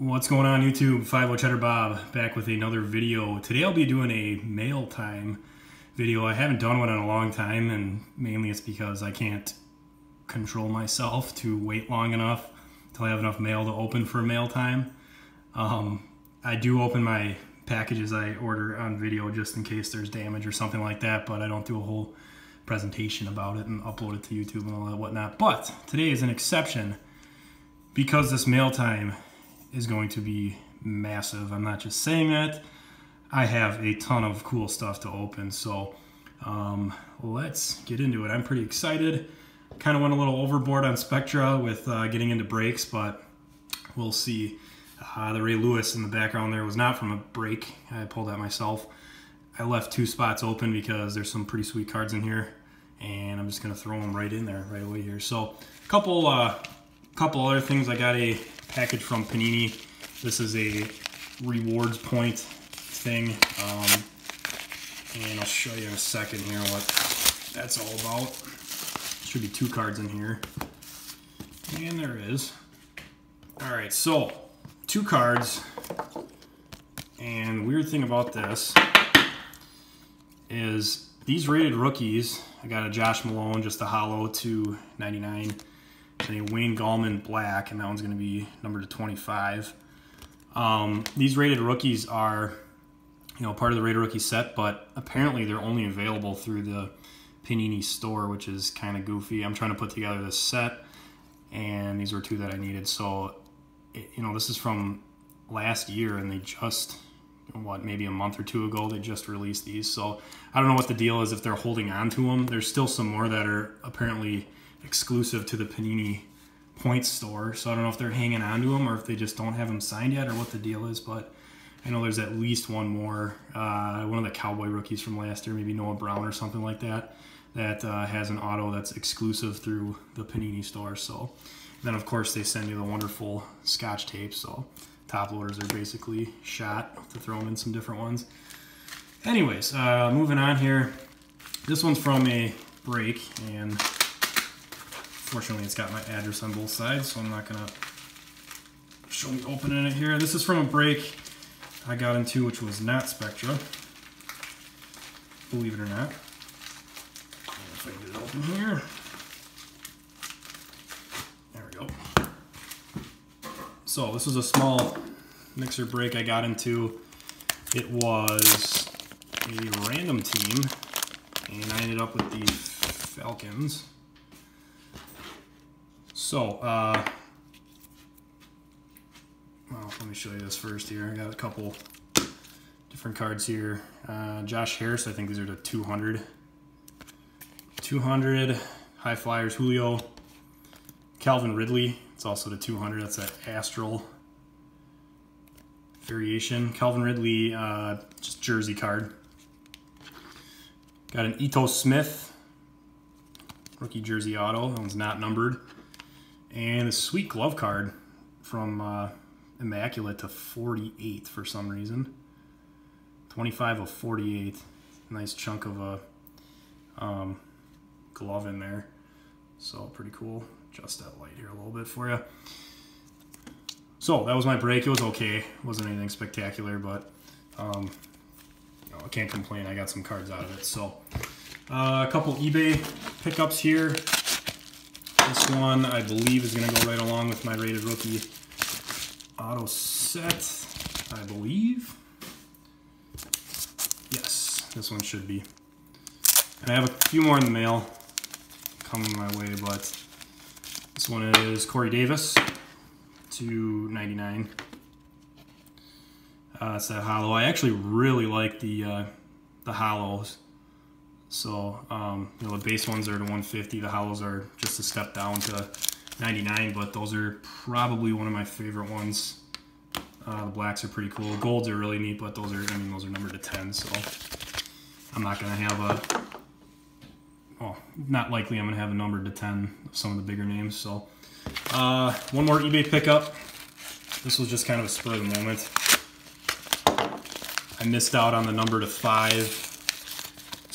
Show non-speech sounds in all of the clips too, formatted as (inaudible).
What's going on YouTube? 50 Cheddar Bob back with another video. Today I'll be doing a mail time video. I haven't done one in a long time and mainly it's because I can't control myself to wait long enough until I have enough mail to open for mail time. Um, I do open my packages I order on video just in case there's damage or something like that, but I don't do a whole presentation about it and upload it to YouTube and all that whatnot. But today is an exception because this mail time is going to be massive. I'm not just saying that. I have a ton of cool stuff to open. So um, let's get into it. I'm pretty excited. Kind of went a little overboard on Spectra with uh, getting into breaks, but we'll see. Uh, the Ray Lewis in the background there was not from a break. I pulled that myself. I left two spots open because there's some pretty sweet cards in here, and I'm just gonna throw them right in there right away here. So, a couple, uh, couple other things. I got a package from Panini. This is a rewards point thing. Um, and I'll show you in a second here what that's all about. Should be two cards in here. And there is. All right, so two cards. And weird thing about this is these rated rookies, I got a Josh Malone, just a hollow to 99 a Wayne Gallman black, and that one's going to be number to 25. Um, these rated rookies are, you know, part of the rated rookie set, but apparently they're only available through the Panini store, which is kind of goofy. I'm trying to put together this set, and these were two that I needed. So, it, you know, this is from last year, and they just what maybe a month or two ago they just released these so i don't know what the deal is if they're holding on to them there's still some more that are apparently exclusive to the Panini points store. So I don't know if they're hanging on to them or if they just don't have them signed yet or what the deal is. But I know there's at least one more, uh, one of the Cowboy rookies from last year, maybe Noah Brown or something like that, that uh, has an auto that's exclusive through the Panini store. So then, of course, they send you the wonderful Scotch tape. So top loaders are basically shot to throw them in some different ones. Anyways, uh, moving on here. This one's from a break, and Fortunately, it's got my address on both sides, so I'm not gonna show me opening it here. This is from a break I got into, which was not Spectra. Believe it or not. If I get it open here. There we go. So this was a small mixer break I got into. It was a random team, and I ended up with the Falcons. So, uh, well, let me show you this first here. I got a couple different cards here. Uh, Josh Harris, I think these are the 200. 200, High Flyers, Julio. Calvin Ridley, it's also the 200. That's that Astral variation. Calvin Ridley, uh, just jersey card. Got an Ito Smith, rookie jersey auto. That one's not numbered. And a sweet glove card from uh, Immaculate to 48 for some reason. 25 of 48. Nice chunk of a um, glove in there. So pretty cool. Adjust that light here a little bit for you. So that was my break. It was okay. It wasn't anything spectacular, but um, no, I can't complain. I got some cards out of it. So uh, a couple eBay pickups here. This one, I believe, is going to go right along with my rated rookie auto set, I believe. Yes, this one should be. And I have a few more in the mail coming my way, but this one is Corey Davis 299. Uh, it's that hollow. I actually really like the uh, the hollows. So, um, you know, the base ones are to 150. The hollows are just a step down to 99, but those are probably one of my favorite ones. Uh, the blacks are pretty cool. Golds are really neat, but those are, I mean, those are numbered to 10, so I'm not going to have a, well, not likely I'm going to have a numbered to 10 of some of the bigger names. So, uh, one more eBay pickup. This was just kind of a spur of the moment. I missed out on the number to 5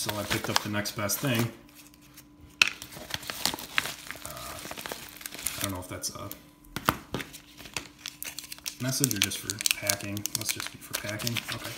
so I picked up the next best thing. Uh, I don't know if that's a message or just for packing? Let's just be for packing. Okay.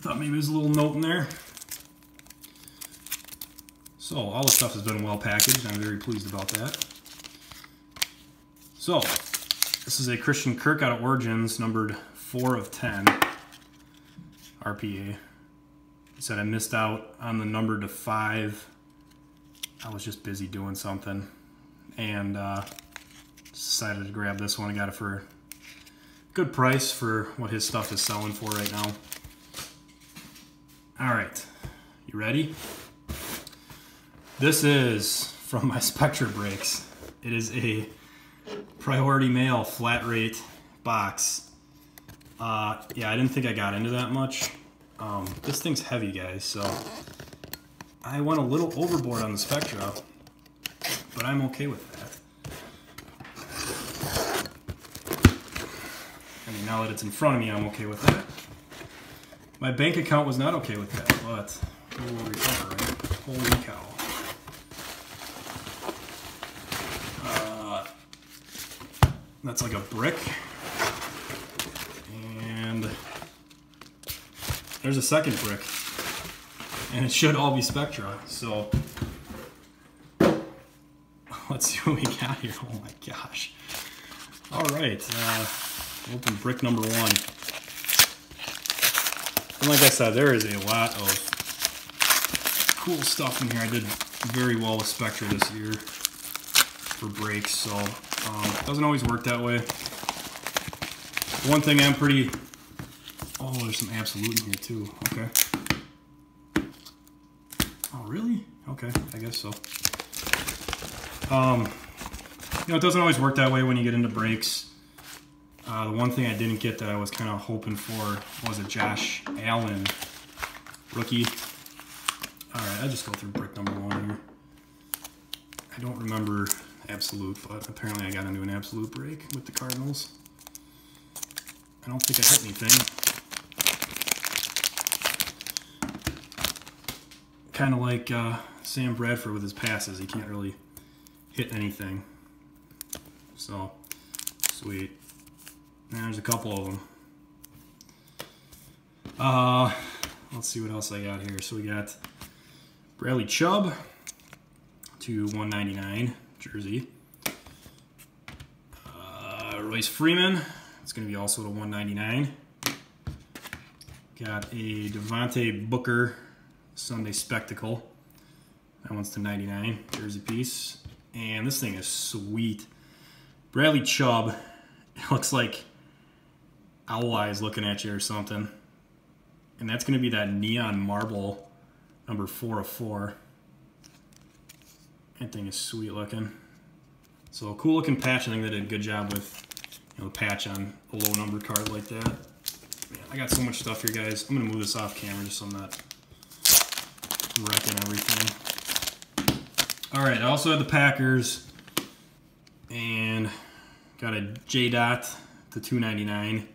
Thought maybe there's a little note in there. So all the stuff has been well packaged. I'm very pleased about that. So this is a Christian Kirk out of Origins, numbered 4 of 10 RPA. Said I missed out on the number to 5. I was just busy doing something. And uh, decided to grab this one. I got it for a good price for what his stuff is selling for right now. All right, you ready? This is from my (laughs) Spectra breaks. It is a priority mail flat rate box. Uh, yeah, I didn't think I got into that much. Um, this thing's heavy, guys, so I went a little overboard on the Spectra, but I'm okay with that. I mean, now that it's in front of me, I'm okay with that. My bank account was not okay with that, but we will recover, right? Holy cow. That's like a brick. There's a second brick. And it should all be Spectra. So let's see what we got here. Oh my gosh. All right, uh, open brick number one. And like I said, there is a lot of cool stuff in here. I did very well with Spectra this year for breaks, so um, doesn't always work that way. One thing I'm pretty... Oh, there's some Absolute in here too. Okay. Oh, really? Okay, I guess so. Um, you know, it doesn't always work that way when you get into breaks. Uh, the one thing I didn't get that I was kind of hoping for was a Josh Allen rookie. All right, I'll just go through brick number one here. I don't remember absolute, but apparently I got into an absolute break with the Cardinals. I don't think I hit anything. Kind of like uh, Sam Bradford with his passes. He can't really hit anything. So, sweet. And there's a couple of them. Uh, let's see what else I got here. So we got Bradley Chubb to 199 jersey. Uh, Royce Freeman, it's going to be also to 199. Got a Devontae Booker Sunday Spectacle. That one's to 99, jersey piece. And this thing is sweet. Bradley Chubb, it (laughs) looks like owl eyes looking at you or something. And that's going to be that neon marble number 4 of 4. That thing is sweet looking. So cool looking patch. I think they did a good job with you know, the patch on a low number card like that. Man, I got so much stuff here, guys. I'm gonna move this off camera just so I'm not wrecking everything. All right, I also had the Packers and got a J dot to 299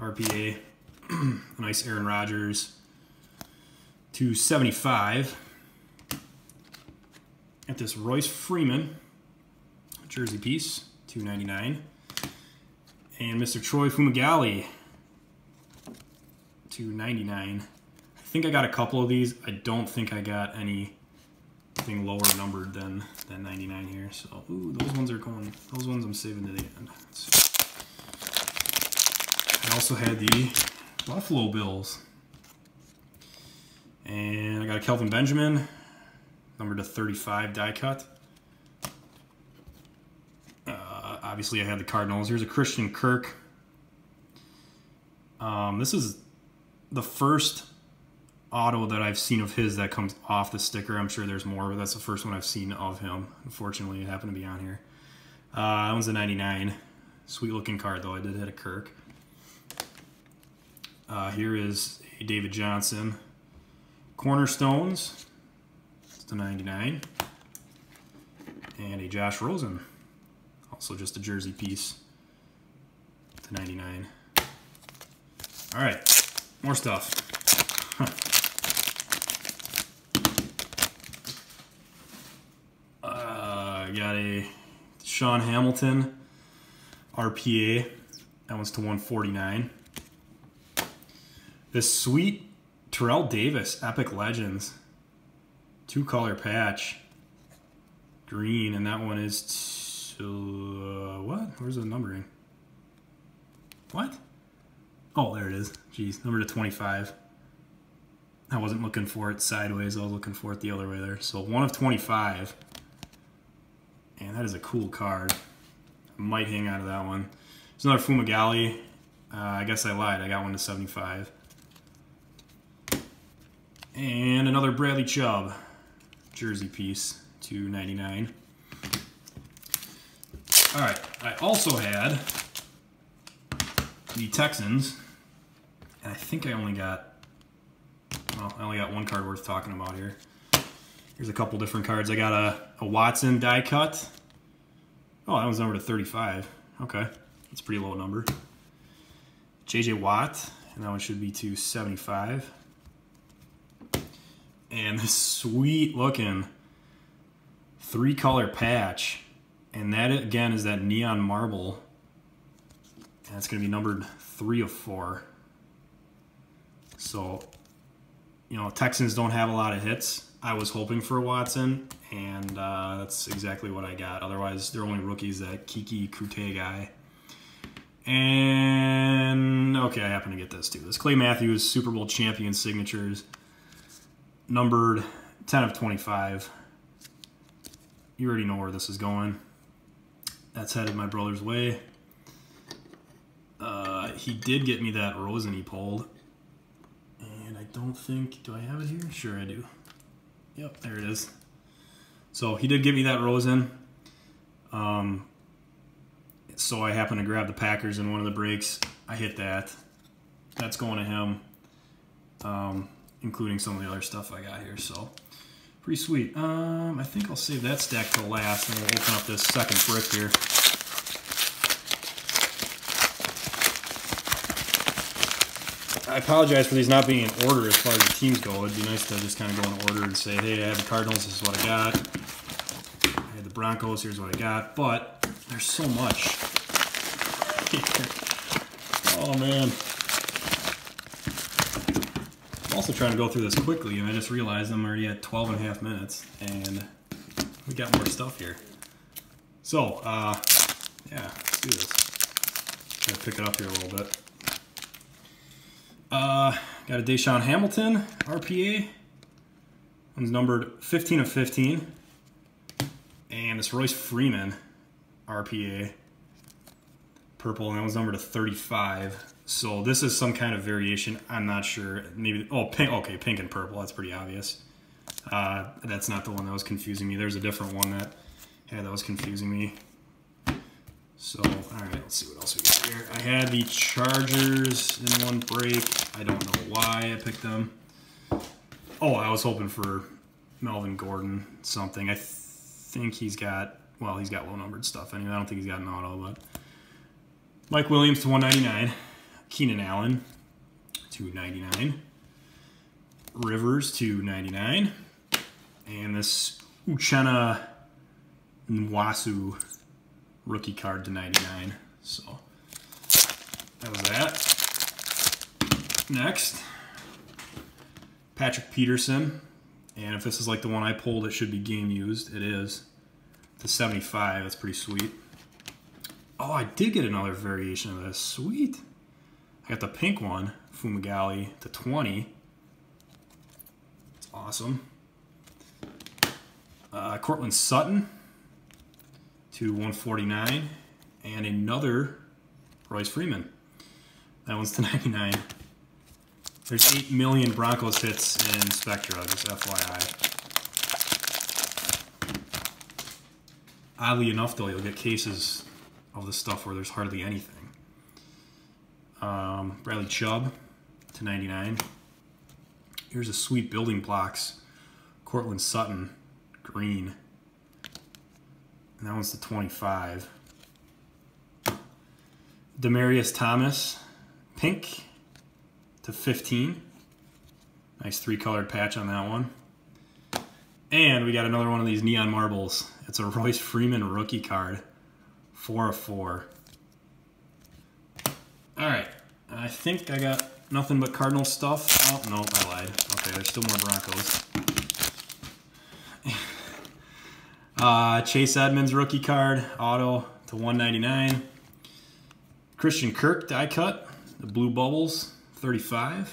RPA. (clears throat) a nice Aaron Rodgers 275 at this Royce Freeman jersey piece, 299 And Mr. Troy Fumagalli, 299 I think I got a couple of these. I don't think I got anything lower numbered than, than 99 here. So, ooh, those ones are going, those ones I'm saving to the end. I also had the Buffalo Bills. And I got a Kelvin Benjamin, number to 35 die cut. Uh, obviously, I had the Cardinals. Here's a Christian Kirk. Um, this is the first auto that I've seen of his that comes off the sticker. I'm sure there's more, but that's the first one I've seen of him. Unfortunately, it happened to be on here. Uh, that one's a 99. Sweet looking card, though. I did hit a Kirk. Uh, here is a David Johnson. Cornerstones It's to 99. And a Josh Rosen, also just a jersey piece to 99. All right, more stuff. uh, got a Sean Hamilton RPA That one's to 149. This sweet Terrell Davis Epic Legends. Two color patch. Green and that one is to uh, what? Where's the numbering? What? Oh there it is. Jeez number to 25 I wasn't looking for it sideways. I was looking for it the other way there. So one of 25 and that is a cool card. I might hang on to that one. There's another Fumagalli. Uh, I guess I lied. I got one to 75 and another Bradley Chubb jersey piece to 99. All right, I also had the Texans, and I think I only got, well, I only got one card worth talking about here. Here's a couple different cards. I got a, a Watson die cut. Oh, that one's number to 35. Okay, that's a pretty low number. JJ Watt, and that one should be to 75 and this sweet looking three color patch and that again is that neon marble and it's going to be numbered three of four so you know texans don't have a lot of hits i was hoping for watson and uh, that's exactly what i got otherwise they're only rookies that Keke Coutee guy and okay i happen to get this too this clay matthews super bowl champion signatures numbered 10 of 25. You already know where this is going. That's headed my brother's way. Uh, he did get me that Rosen he pulled. And I don't think, do I have it here? Sure I do. Yep, there it is. So he did give me that Rosen. Um, so I happened to grab the Packers in one of the breaks. I hit that. That's going to him. Um, including some of the other stuff I got here. So pretty sweet. Um, I think I'll save that stack to last, and we'll open up this second brick here. I apologize for these not being in order as far as the teams go. It'd be nice to just kind of go in order and say, hey, I have the Cardinals, this is what I got. I had the Broncos, here's what I got. But there's so much. (laughs) oh, man I'm also trying to go through this quickly, and I just realized I'm already at 12 and a half minutes, and we got more stuff here. So, uh, yeah, let's do this. Gotta pick it up here a little bit. Uh, got a DaeSean Hamilton RPA. One's numbered 15 of 15. And this Royce Freeman RPA. Purple, and that one's numbered to 35. So this is some kind of variation. I'm not sure. Maybe, oh, pink, okay, pink and purple. That's pretty obvious. Uh, that's not the one that was confusing me. There's a different one that, yeah, that was confusing me. So, all right, let's see what else we got here. I had the Chargers in one break. I don't know why I picked them. Oh, I was hoping for Melvin Gordon something. I th think he's got, well, he's got low numbered stuff anyway. I don't think he's got an auto, but Mike Williams to 199. Keenan Allen to 99. Rivers to 99. And this Uchenna Nwosu rookie card to 99. So that was that. Next, Patrick Peterson. And if this is like the one I pulled, it should be game used. It is. To 75. That's pretty sweet. Oh, I did get another variation of this. Sweet. I got the pink one, Fumagalli, to 20. It's awesome. Uh, Courtland Sutton to 149. And another Royce Freeman. That one's to (laughs) 99. There's 8 million Broncos hits in Spectra, just FYI. Oddly enough, though, you'll get cases of the stuff where there's hardly anything. Um, Bradley Chubb to 99. Here's a sweet building blocks. Courtland Sutton, green. And that one's the 25. Demaryius Thomas, pink to 15. Nice three colored patch on that one. And we got another one of these neon marbles. It's a Royce Freeman rookie card. Four of four. All right, I think I got nothing but Cardinal stuff. Oh, no, I lied. Okay, there's still more Broncos. Uh, Chase Edmonds rookie card, auto to 199. Christian Kirk die cut, the blue bubbles, 35.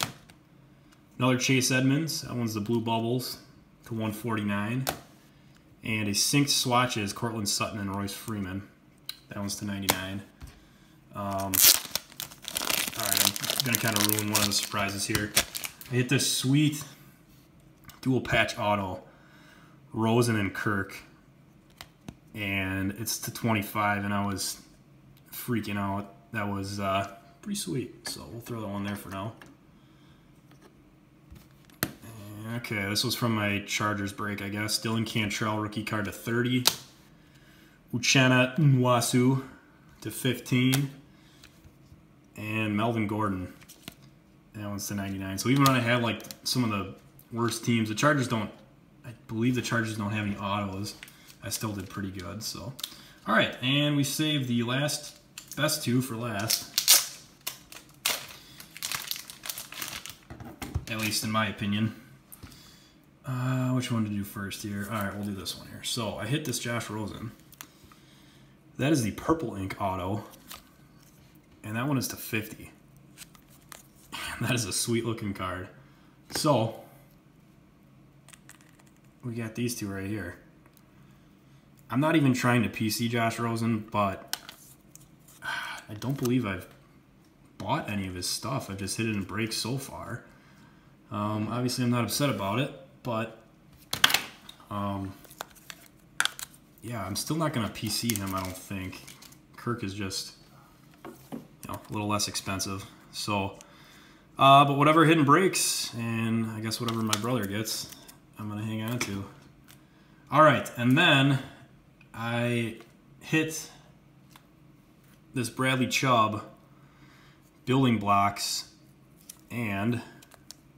Another Chase Edmonds, that one's the blue bubbles to 149. And a synced swatches, Courtland Sutton and Royce Freeman. That one's to 99. Um, all right, I'm gonna kind of ruin one of the surprises here. I hit this sweet dual patch auto, Rosen and Kirk, and it's to 25, and I was freaking out. That was uh, pretty sweet, so we'll throw that one there for now. Okay, this was from my Chargers break, I guess. Dylan Cantrell, rookie card to 30. Uchenna Nwosu to 15. And Melvin Gordon. That one's to 99. So even when I had like some of the worst teams, the Chargers don't, I believe the Chargers don't have any autos. I still did pretty good, so. All right, and we saved the last, best two for last. At least in my opinion. Uh, which one to do first here? All right, we'll do this one here. So I hit this Josh Rosen. That is the purple ink auto, and that one is to 50. (laughs) that is a sweet looking card. So we got these two right here. I'm not even trying to PC Josh Rosen, but (sighs) I don't believe I've bought any of his stuff. I've just hit it in breaks so far. Um, obviously, I'm not upset about it but um, yeah, I'm still not going to PC him, I don't think. Kirk is just you know, a little less expensive. So, uh, but whatever hidden breaks, and I guess whatever my brother gets, I'm going to hang on to. All right, and then I hit this Bradley Chubb building blocks, and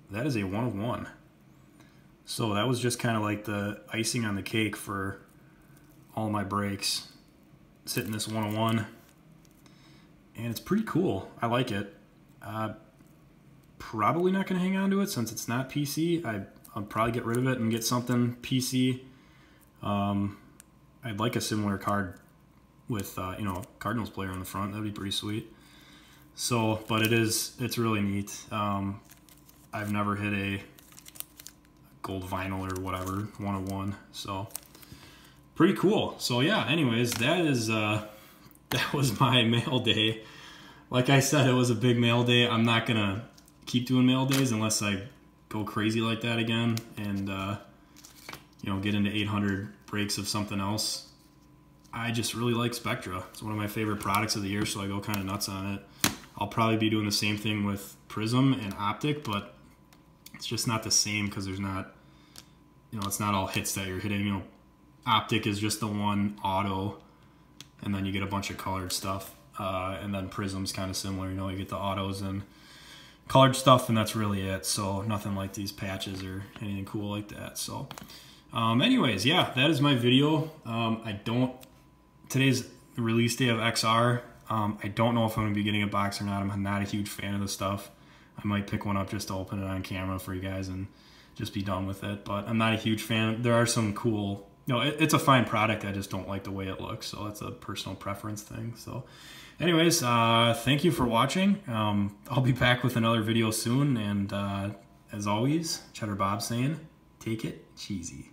that is a one of one. So that was just kind of like the icing on the cake for all my breaks. Sitting this 101. And it's pretty cool. I like it. Uh, probably not going to hang on to it since it's not PC. I, will probably get rid of it and get something PC. Um, I'd like a similar card with, uh, you know, Cardinals player on the front. That'd be pretty sweet. So, but it is, it's really neat. Um, I've never hit a gold vinyl or whatever, 101. So pretty cool. So yeah, anyways, that is uh, (laughs) that was my (laughs) mail day. Like I said, it was a big mail day. I'm not gonna keep doing mail days unless I go crazy like that again and uh, you know get into 800 breaks of something else. I just really like Spectra. It's one of my favorite products of the year, so I go kind of nuts on it. I'll probably be doing the same thing with Prism and Optic, but it's just not the same because there's not you know, it's not all hits that you're hitting. You know, optic is just the one auto, and then you get a bunch of colored stuff. Uh, and then Prism's kind of similar. You know, you get the autos and colored stuff, and that's really it. So nothing like these patches or anything cool like that. So, um, anyways, yeah, that is my video. Um, I don't. Today's release day of XR. Um, I don't know if I'm to be getting a box or not. I'm not a huge fan of the stuff. I might pick one up just to open it on camera for you guys and just be done with it. But I'm not a huge fan. There are some cool, no, it, it's a fine product. I just don't like the way it looks. So that's a personal preference thing. So anyways, uh, thank you for watching. Um, I'll be back with another video soon. And uh, as always, Cheddar Bob saying, take it cheesy.